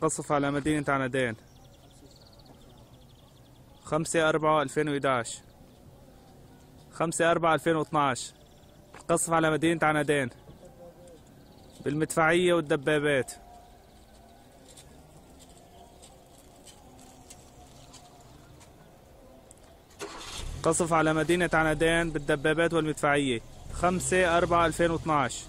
قصف على مدينة عنادين. خمسة أربعة ألفين وإحداش خمسة أربعة ألفين واثناش قصف على مدينة عنادين. بالمدفعية والدبابات. قصف على مدينة عنادين بالدبابات والمدفعية. خمسة أربعة ألفين واثناش